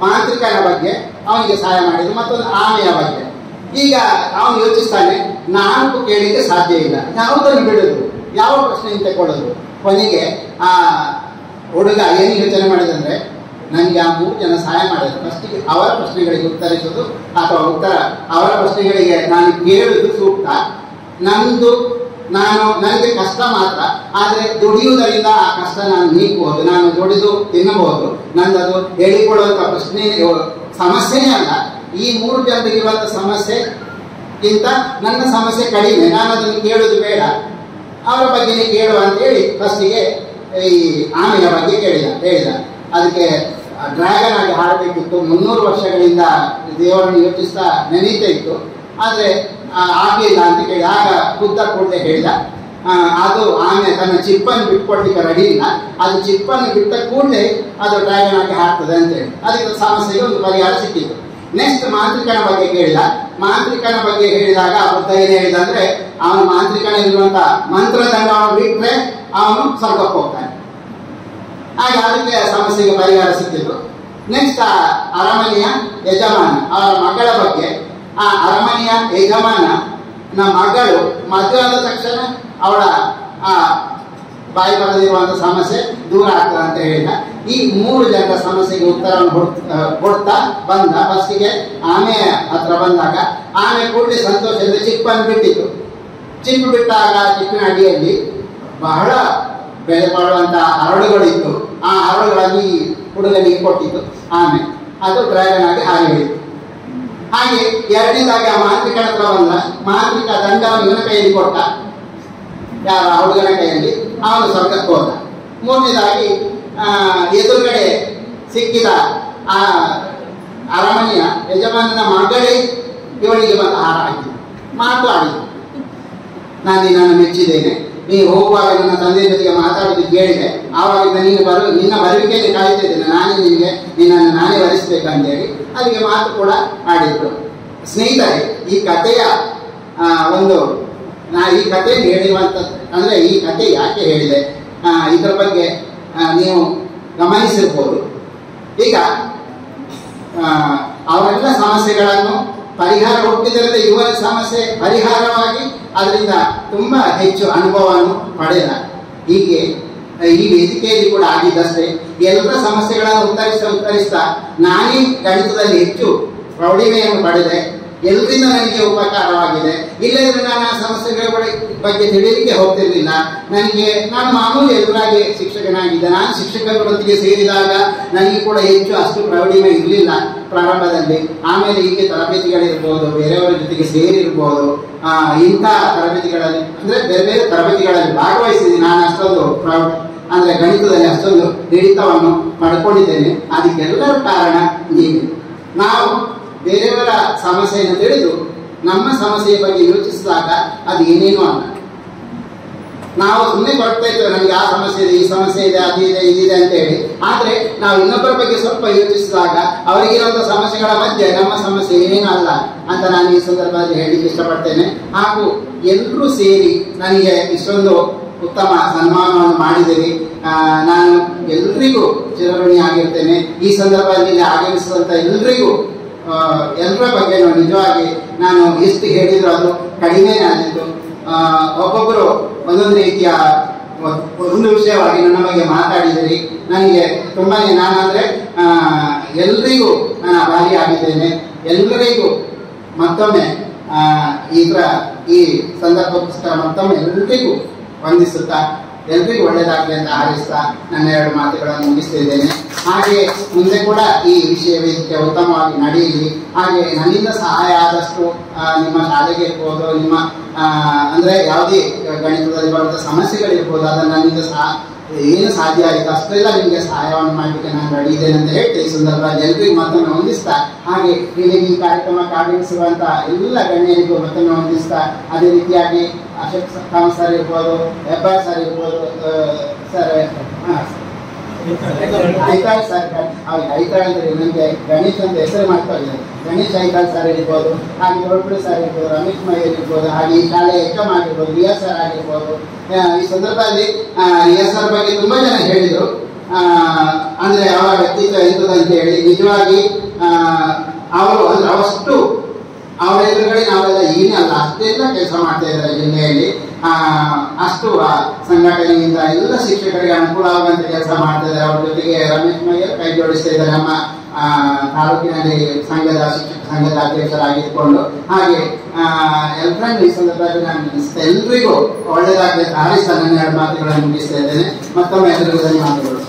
ಮಾಂತ್ರಿಕನ ಬಗ್ಗೆ ಅವನಿಗೆ ಸಹಾಯ ಮಾಡಿದ್ರು, ಮತ್ತೊಂದು ಆಮೆಯ ಬಗ್ಗೆ. ಈಗ ಅವನು ಯೋಚಿಸ್ತಾನೆ, ನಾಲ್ಕು ಕೇಳಿದ್ರೆ ಸಾಧ್ಯ ಇಲ್ಲ. ಯಾವುದನ್ನು ಬಿಡೋದು? ಯಾವ ಪ್ರಶ್ನೆ ತಗೊಳ್ಳೋದು ಕೊನೆಗೆ ಆ ಹುಡುಗ ಏನು ಯೋಚನೆ ಮಾಡಿದಂದ್ರೆ ನನಗೆ ಆ ಮೂರು ಜನ ಸಹಾಯ ಮಾಡಿದ್ರು. ಫಸ್ಟಿಗೆ ಅವರ ಪ್ರಶ್ನೆಗಳಿಗೆ ಉತ್ತರಿಸೋದು, ಅಥವಾ ಉತ್ತರ ಅವರ ಪ್ರಶ್ನೆಗಳಿಗೆ ನಾನು ಕೇಳುವುದು ಸೂಕ್ತ? ನಂದು ನಾನು ನನಗೆ ಕಷ್ಟ ಮಾತ್ರ, ಆದರೆ ದುಡಿಯುವುದರಿಂದ ಆ ಕಷ್ಟ ನಾನು ನೀಗಬಹುದು ನಾನು ದುಡಿದು ತಿನ್ನಬಹುದು. ನಂದದು ಹೇಳಿಕೊಳ್ಳುವಂಥ ಪ್ರಶ್ನೆ ಸಮಸ್ಯೆನೇ ಅಲ್ಲ. ಈ ಮೂರು ಜನರಿಗಿರುವಂಥ ಸಮಸ್ಯೆಗಿಂತ ನನ್ನ ಸಮಸ್ಯೆ ಕಡಿಮೆ. ನಾನು ಅದನ್ನು ಕೇಳುವುದು ಬೇಡ. ಅವರ ಬಗ್ಗೆನೇ ಕೇಳುವ ಅಂತೇಳಿ ಫಸ್ಟಿಗೆ ಈ ಆಮೆಯ ಬಗ್ಗೆ ಕೇಳಿದ, ಹೇಳಿದ. ಅದಕ್ಕೆ ಡ್ರ್ಯಾಗನ್ ಆಗಿ ಹಾಡಬೇಕಿತ್ತು. ಮುನ್ನೂರು ವರ್ಷಗಳಿಂದ ದೇವರನ್ನು ಯೋಚಿಸ್ತಾ ನೆನೀತಾ ಇತ್ತು. ಆದರೆ ಆಗಲಿಲ್ಲ ಅಂತ ಕೇಳಿ. ಆಗ ಬುದ್ಧ ಕೂಡಲೇ ಹೇಳಿದ ಅದು ಆಮೆ ತನ್ನ ಚಿಪ್ಪನ್ನು ಬಿಟ್ಕೊಡ್ಲಿಕ್ಕೆ ರೆಡಿ ಇಲ್ಲ. ಅದು ಚಿಪ್ಪನ್ನು ಬಿಟ್ಟ ಕೂಡಲೇ ಅದು ಡ್ರ್ಯಾಗನ್ ಆಗಿ ಹಾಕ್ತದೆ ಅಂತೇಳಿ ಅದಕ್ಕೆ ಸಮಸ್ಯೆಗೆ ಒಂದು ಪರಿಹಾರ ಸಿಕ್ಕಿತ್ತು ನೆಕ್ಸ್ಟ್ ಮಾಂತ್ರಿಕನ ಬಗ್ಗೆ ಕೇಳಿದ. ಮಾಂತ್ರಿಕನ ಬಗ್ಗೆ ಹೇಳಿದಾಗ ಬುದ್ಧ ಏನು ಹೇಳಿದ ಅಂದ್ರೆ, ಅವನು ಮಾಂತ್ರಿಕನ ಇರುವಂತ ಮಂತ್ರದಂಡ ಅವನು ಬಿಟ್ಟರೆ ಅವನು ಸ್ವರ್ಗಕ್ಕೆ ಹೋಗ್ತಾನೆ. ಹಾಗೆ ಅದಕ್ಕೆ ಸಮಸ್ಯೆಗೆ ಪರಿಹಾರ ಸಿಕ್ಕಿತು. ನೆಕ್ಸ್ಟ್ ಅರಮನೆಯ ಯಜಮಾನ, ಅವರ ಮಕ್ಕಳ ಬಗ್ಗೆ ಆ ಅರಮನೆಯ ಯಜಮಾನ ನ ಮಗಳು, ಮದುವೆ ಆದ ತಕ್ಷಣ ಅವಳ, ಆ, ಬಾಯಿ ಬರದಿರುವಂತ ಸಮಸ್ಯೆ ದೂರ ಆಗ್ತದೆ ಅಂತ ಹೇಳಿದ. ಈ ಮೂರು ಜನರ ಸಮಸ್ಯೆಗೆ ಉತ್ತರವನ್ನು ಕೊಡ್ತಾ ಬಂದ. ಫಸ್ಟಿಗೆ ಆಮೆ ಹತ್ರ ಬಂದಾಗ, ಆಮೆ ಕೂಡಲೇ ಸಂತೋಷದಿಂದ ಚಿಪ್ಪನ್ನು ಬಿಟ್ಟಿತು ಚಿಪ್ಪ ಬಿಟ್ಟಾಗ ಚಿಪ್ಪಿನ ಅಡಿಯಲ್ಲಿ ಬಹಳ ಬೆಲೆ ಬಾಳುವಂತ ಹರಳುಗಳಿತ್ತು. ಆ ಹರಳುಗಳನ್ನು ಈ ಹುಡುಗನಿಗೆ ಕೊಟ್ಟಿತ್ತು ಆಮೆ. ಅದು ಡ್ರ್ಯಾಗನ್ ಆಗಿ ಹಾಗೆ ಹೋಯಿತು ಹಾಗೆ ಎರಡನೇದಾಗಿ ಆ ಮಾಂತ್ರಿಕ ಹತ್ರ ಬಂದ ಮಾಂತ್ರಿಕ ದಂಡವನ್ನು ಇವನ ಕೈಯಲ್ಲಿ ಕೊಟ್ಟ. ಯಾರ? ಹುಡುಗನ ಕೈಯಲ್ಲಿ. ಅವನು ಸ್ವರ್ಗಕ್ಕೆ ಹೋದ. ಮೂರನೇದಾಗಿ ಎದುರುಗಡೆ ಸಿಕ್ಕಿದ ಆ ಅರಮನೆಯ ಯಜಮಾನನ ಮಗಳೇ ಇವಳಿಗೆ ಬಂದ ಹಾರ ಹಾಕಿದ ಮಾತು ಆಡಿದ ನಾನು ನಿನ್ನನ್ನು ಮೆಚ್ಚಿದ್ದೇನೆ. ನೀನು ಹೋಗುವಾಗ ನನ್ನ ತಂದೆ ಜೊತೆಗೆ ಮಾತಾಡಿದ್ದು ಕೇಳಿದೆ. ಆವಾಗಿಂದ ನೀನು ಬರು, ನಿನ್ನ ಬರುವಿಕೆಯಲ್ಲಿ ಕಾಯ್ತಿದ್ದೇನೆ ನಾನೇ ನಿನಗೆ ನಿನ್ನನ್ನು ನಾನೇ ವರಿಸಬೇಕಂತೇಳಿ ಅಲ್ಲಿಗೆ ಮಾತು ಕೂಡ ಆಡಿದ್ರು. ಸ್ನೇಹಿತರೆ, ಈ ಕಥೆಯ ಒಂದು, ನಾ ಈ ಕಥೆ ಹೇಳಿರುವಂಥದ್ದು ಅಂದರೆ ಈ ಕಥೆ ಯಾಕೆ ಹೇಳಿದೆ? ಇದರ ಬಗ್ಗೆ ನೀವು ಗಮನಿಸಿರ್ಬೋದು. ಈಗ ಅವರೆಲ್ಲ ಸಮಸ್ಯೆಗಳನ್ನು ಪರಿಹಾರ ಹುಟ್ಟಿದರೆ ಇವರ ಸಮಸ್ಯೆ ಪರಿಹಾರವಾಗಿ ಅದರಿಂದ ತುಂಬ ಹೆಚ್ಚು ಅನುಭವವನ್ನು ಪಡೆದ. ಹೀಗೆ, ಈ ವೇದಿಕೆಯಲ್ಲಿ ಕೂಡ ಆಗಿದ್ದಷ್ಟೇ. ಎಲ್ಲ ಸಮಸ್ಯೆಗಳನ್ನು ಉತ್ತರಿಸ್ತಾ ಉತ್ತರಿಸ್ತಾ ನಾನೇ ಗಣಿತದಲ್ಲಿ ಹೆಚ್ಚು ಪ್ರೌಢಿಮೆಯನ್ನು ಪಡೆದೆ. ಎಲ್ಲರಿಂದ ನನಗೆ ಉಪಕಾರವಾಗಿದೆ. ಇಲ್ಲದ್ರೆ ನಾನು ಆ ಸಮಸ್ಯೆಗಳ ಬಗ್ಗೆ ತಿಳಿಯಲಿಕ್ಕೆ ಹೋಗ್ತಿರ್ಲಿಲ್ಲ. ನನಗೆ ನಾನು ಮಾಮೂಲಿ ಎದುರಾಗಿ ಶಿಕ್ಷಕನಾಗಿದ್ದೆ. ನಾನು ಶಿಕ್ಷಕರೊಂದಿಗೆ ಸೇರಿದಾಗ ನನಗೆ ಕೂಡ ಹೆಚ್ಚು ಅಷ್ಟು ಪ್ರೌಢಿಮೆ ಇರಲಿಲ್ಲ ಪ್ರಾರಂಭದಲ್ಲಿ. ಆಮೇಲೆ ಹೀಗೆ ತರಬೇತಿಗಳಿರ್ಬೋದು ಬೇರೆಯವರ ಜೊತೆಗೆ ಸೇರಿರ್ಬೋದು. ಆ, ಇಂಥ ತರಬೇತಿಗಳಲ್ಲಿ ಅಂದ್ರೆ ಬೇರೆ ಬೇರೆ ತರಬೇತಿಗಳಲ್ಲಿ ಭಾಗವಹಿಸಿದ್ದೀನಿ. ನಾನು ಅಷ್ಟೊಂದು ಪ್ರೌಢ ಅಂದ್ರೆ ಗಣಿತದಲ್ಲಿ ಅಷ್ಟೊಂದು ಹಿಡಿತವನ್ನು ಪಡ್ಕೊಂಡಿದ್ದೇನೆ. ಅದಕ್ಕೆಲ್ಲರ ಕಾರಣ ನೀವು ನಾವು ಬೇರೆಯವರ ಸಮಸ್ಯೆಯನ್ನು ತಿಳಿದು ನಮ್ಮ ಸಮಸ್ಯೆಯ ಬಗ್ಗೆ ಯೋಚಿಸಿದಾಗ ಅದು ಏನೇನು ಅಲ್ಲ. ನಾವು ಸುಮ್ಮನೆ ಕೊಡ್ತಾ ಇದ್ದೇವೆ ನನಗೆ ಆ ಸಮಸ್ಯೆ ಇದೆ, ಈ ಸಮಸ್ಯೆ ಇದೆ, ಅದು ಇದೆ ಇದಿದೆ ಅಂತ ಹೇಳಿ. ಆದ್ರೆ ನಾವು ಇನ್ನೊಬ್ಬರ ಬಗ್ಗೆ ಸ್ವಲ್ಪ ಯೋಚಿಸಿದಾಗ ಅವರಿಗಿರುವಂತಹ ಸಮಸ್ಯೆಗಳ ಮಧ್ಯೆ ನಮ್ಮ ಸಮಸ್ಯೆ ಏನೇನು ಅಲ್ಲ ಅಂತ ನಾನು ಈ ಸಂದರ್ಭದಲ್ಲಿ ಹೇಳಲಿಕ್ಕೆ ಇಷ್ಟಪಡ್ತೇನೆ. ಹಾಗೂ ಎಲ್ಲರೂ ಸೇರಿ ನನಗೆ ಇಷ್ಟೊಂದು ಉತ್ತಮ ಸನ್ಮಾನವನ್ನು ಮಾಡಿದಿರಿ ನಾನು ಎಲ್ರಿಗೂ ಚಿರಋಣಿ ಆಗಿರ್ತೇನೆ ಈ ಸಂದರ್ಭದಲ್ಲಿ ಇಲ್ಲಿ ಆಗಮಿಸಿದಂತ ಎಲ್ರಿಗೂ ಎಲ್ಲರ ಬಗ್ಗೆ ನಿಜವಾಗಿ ನಾನು ಎಷ್ಟು ಹೇಳಿದ್ರು ಅದು ಕಡಿಮೆ ಆಗಿತ್ತು ಆ, ಒಬ್ಬೊಬ್ಬರು ಒಂದೊಂದು ರೀತಿಯ ಒಂದು ವಿಷಯವಾಗಿ ನನ್ನ ಬಗ್ಗೆ ಮಾತಾಡಿದಿರಿ. ನನಗೆ ತುಂಬಾನೇ ನಾನು ಅಂದ್ರೆ ಎಲ್ರಿಗೂ ನಾನು ಆಭಾರಿ ಆಗಿದ್ದೇನೆ. ಎಲ್ಲರಿಗೂ ಮತ್ತೊಮ್ಮೆ ಇದರ ಈ ಸಂದರ್ಭಕ್ಕೋಸ್ಕರ ಮತ್ತೊಮ್ಮೆ ಎಲ್ರಿಗೂ ವಂದಿಸುತ್ತಾ ಎಲ್ರಿಗೂ ಒಳ್ಳೆಯದಾಗಲಿ ಅಂತ ಹಾರಿಸ್ತಾ ನನ್ನ ಎರಡು ಮಾತುಗಳನ್ನು ಮುಗಿಸ್ತಿದ್ದೇನೆ. ಹಾಗೆ ಮುಂದೆ ಕೂಡ ಈ ವಿಷಯ ವೇದಿಕೆ ಉತ್ತಮವಾಗಿ ನಡೆಯಲಿ. ಹಾಗೆ ನನ್ನಿಂದ ಸಹಾಯ ಆದಷ್ಟು ನಿಮ್ಮ ಶಾಲೆಗೆ ಇರ್ಬೋದು ನಿಮ್ಮ ಅಂದ್ರೆ ಯಾವುದೇ ಗಣಿತದಲ್ಲಿ ಬರುವಂಥ ಸಮಸ್ಯೆಗಳಿರ್ಬೋದು, ಅದನ್ನು ನನ್ನಿಂದ ಸಹ ಏನು ಸಾಧ್ಯ ಆಯಿತು ಅಷ್ಟೆಲ್ಲ ನಿಮಗೆ ಸಹಾಯವನ್ನು ಮಾಡಲಿಕ್ಕೆ ನಾನು ರೆಡಿ ಇದ್ದೇನೆ ಅಂತ ಹೇಳ್ತೆ ಈ ಸಂದರ್ಭದಲ್ಲಿ ಎಲ್ರಿಗೂ ಮತ್ತೊಮ್ಮೆ ಹೊಂದಿಸ್ತಾ ಹಾಗೆ ಇಲ್ಲಿ ಈ ಕಾರ್ಯಕ್ರಮ ಆಗಮಿಸುವಂತ ಎಲ್ಲ ಗಣ್ಯರಿಗೂ ಮತ್ತೊಮ್ಮೆ ಹೊಂದಿಸ್ತಾ ಅದೇ ರೀತಿಯಾಗಿ ಅಶೋಕ್ ಕಾಮ್ ಸರ್ ಇರ್ಬೋದು ಹೆಬ್ಬಾರ್ ಸರ್ ಇರ್ಬೋದು ಸರ್ ಐತಾಳ್ ಸರ್ ಅವ್ರಿಗೆ ಐತಾಳ್ ಅಂದ್ರೆ ನನಗೆ ಗಣೇಶ್ ಅಂತ ಹೆಸರು ಮಾಡ್ತಾ ಇದ್ದಾರೆ ಗಣೇಶ್ ಐತಾಳ್ ಸರ್ ಇರ್ಬೋದು, ಹಾಗೆ ದೊಡ್ಡ ಸರ್ ಇರ್ಬೋದು, ರಮೇಶ್ ಮಯ್ಯರ್ ಇರ್ಬೋದು, ಹಾಗೆ ಈ ಶಾಲೆಯ ಎಚ್ ಆಗಿರ್ಬೋದು, ರಿಯಾ ಸರ್ ಆಗಿರ್ಬೋದು. ಈ ಸಂದರ್ಭದಲ್ಲಿ ರಿಯಾ ಸರ್ ಬಗ್ಗೆ ತುಂಬಾ ಜನ ಹೇಳಿದರು. ಅಂದ್ರೆ ಅವರ ವ್ಯಕ್ತಿತ್ವ ಇರ್ತದೆ ಅಂತ ಹೇಳಿ ನಿಜವಾಗಿ ಅವರು ಅಂದ್ರೆ ಅವಷ್ಟು ಅವರ ಎದುರುಗಡೆ ನಾವೆಲ್ಲ ಏನಲ್ಲ ಅಷ್ಟೆಲ್ಲ ಕೆಲಸ ಮಾಡ್ತಾ ಇದ್ದಾರೆ ಜಿಲ್ಲೆಯಲ್ಲಿ. ಆ, ಅಷ್ಟು ಆ ಸಂಘಟನೆಯಿಂದ ಎಲ್ಲ ಶಿಕ್ಷಕರಿಗೆ ಅನುಕೂಲ ಆಗುವಂತ ಕೆಲಸ ಮಾಡ್ತಾ ಇದ್ದಾರೆ. ಅವ್ರ ಜೊತೆಗೆ ರಮೇಶ್ ಮಯ್ಯರ್ ಕೈ ಜೋಡಿಸ್ತಾ ಇದ್ದಾರೆ. ನಮ್ಮ ಆ, ತಾಲೂಕಿನಲ್ಲಿ ಸಂಘದ ಶಿಕ್ಷಕ ಸಂಘದ ಅಧ್ಯಕ್ಷರಾಗಿದ್ದುಕೊಂಡು ಹಾಗೆ ಎಲ್ಲರನ್ನು ಈ ಸಂದರ್ಭದಲ್ಲಿ ನಾನು ಎಲ್ರಿಗೂ ಒಳ್ಳೆಯದಾಗಲಿ ಹಾರಿಸ್ತಾ ನನ್ನ ಎರಡು ಮಾತುಗಳನ್ನು ಮುಗಿಸ್ತಾ ಇದ್ದೇನೆ. ಮತ್ತೊಮ್ಮೆ ಎಲ್ಲರಿಗೂ ಧನ್ಯವಾದಗಳು